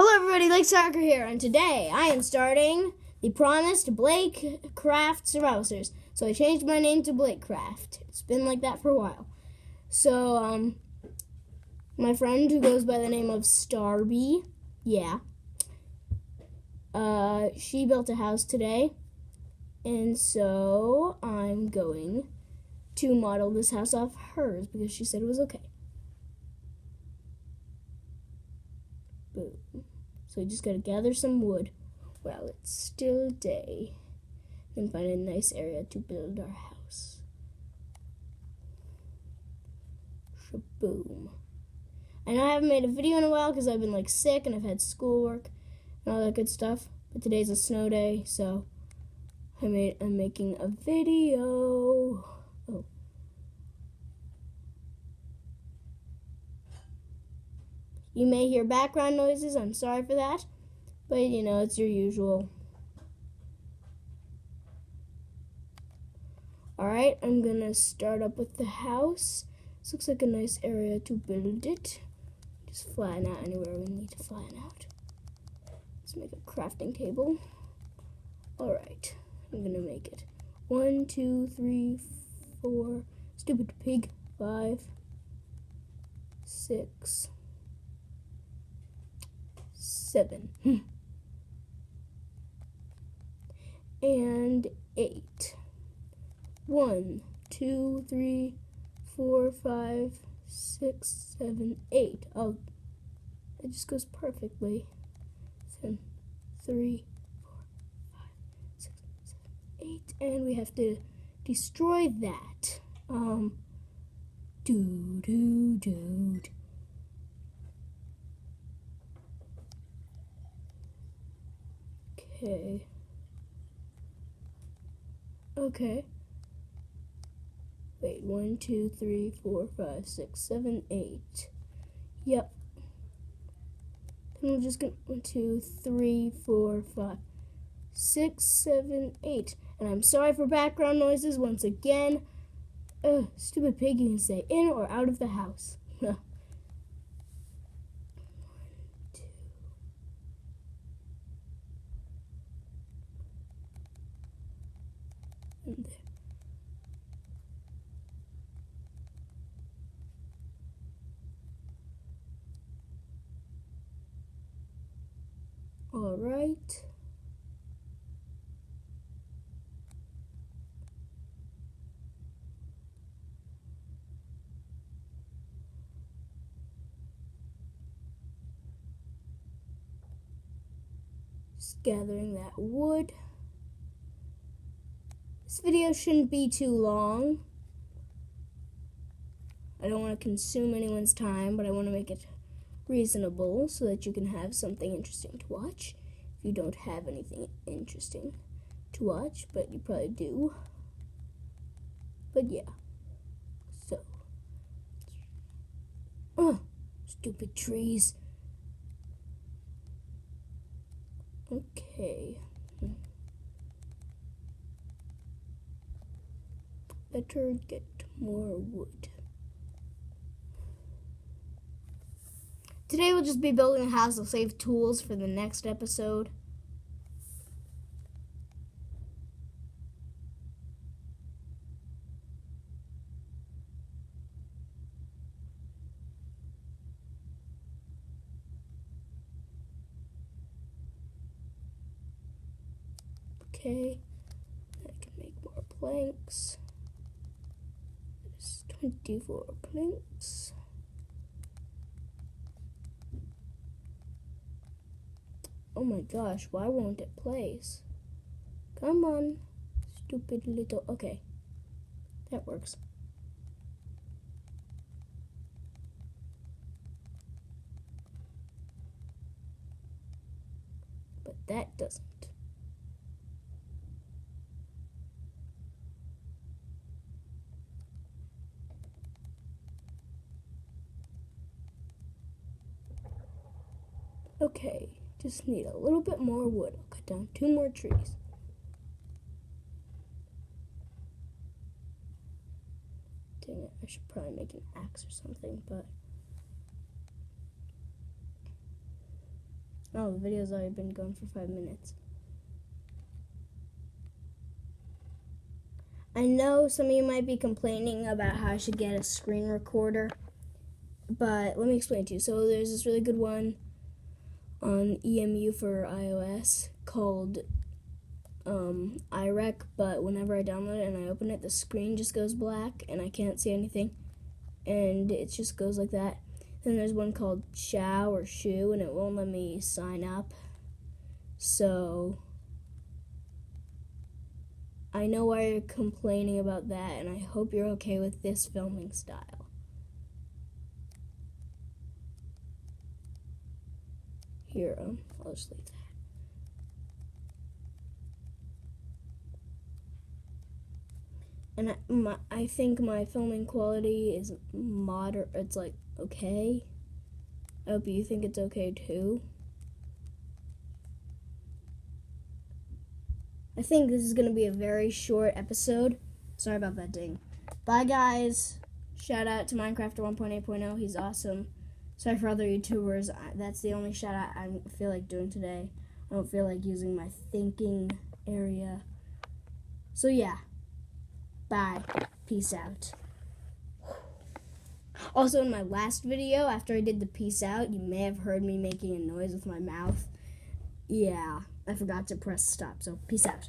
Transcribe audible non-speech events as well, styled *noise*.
Hello, everybody. Lake Soccer here, and today I am starting the promised Blake Craft Survival Series. So I changed my name to Blake Craft. It's been like that for a while. So, um, my friend who goes by the name of Starby, yeah, uh, she built a house today, and so I'm going to model this house off hers because she said it was okay. Boom. So we just gotta gather some wood while it's still day. Then find a nice area to build our house. Shaboom. And I haven't made a video in a while because I've been like sick and I've had schoolwork and all that good stuff. But today's a snow day, so I made I'm making a video. You may hear background noises. I'm sorry for that. But, you know, it's your usual. Alright, I'm to start up with the house. This looks like a nice area to build it. Just flatten out anywhere we need to flatten out. Let's make a crafting table. Alright, I'm to make it. One, two, three, four. Stupid pig. Five, six, seven, and eight. One, two, three, four, five, six, seven, eight. Oh, it just goes perfectly. Seven, three, four, five, six, seven, eight, and we have to destroy that. Um, do do do. Okay. Okay. Wait, one, two, three, four, five, six, seven, eight. Yep. Then we're just gonna one, two, three, four, five, six, seven, eight. And I'm sorry for background noises once again. Ugh, stupid pig, you can say in or out of the house. *laughs* All right. Just gathering that wood. This video shouldn't be too long. I don't want to consume anyone's time, but I want to make it reasonable so that you can have something interesting to watch. If you don't have anything interesting to watch, but you probably do. But yeah. So. Stupid trees. Okay. Better get more wood. Today we'll just be building a house. I'll save tools for the next episode. Okay, I can make more planks. 24 planks. Oh my gosh, why won't it place? Come on, stupid little. Okay, that works. But that doesn't. Okay, just need a little bit more wood. I'll cut down two more trees. Dang it, I should probably make an axe or something, but... Oh, the video's already been going for five minutes. I know some of you might be complaining about how I should get a screen recorder, but let me explain to you. So there's this really good one on EMU for iOS called um, iRec, but whenever I download it and I open it, the screen just goes black and I can't see anything, and it just goes like that. Then there's one called Chow or Shoe, and it won't let me sign up. So I know why you're complaining about that, and I hope you're okay with this filming style. I'll just leave that. And I, my, I think my filming quality is moderate. It's like okay. I hope you think it's okay too. I think this is going to be a very short episode. Sorry about that ding. Bye, guys. Shout out to Minecraft 1.8.0. He's awesome. Sorry for other YouTubers. That's the only shout out I feel like doing today. I don't feel like using my thinking area. So, yeah. Bye. Peace out. Also, in my last video, after I did the peace out, you may have heard me making a noise with my mouth. Yeah, I forgot to press stop, so peace out.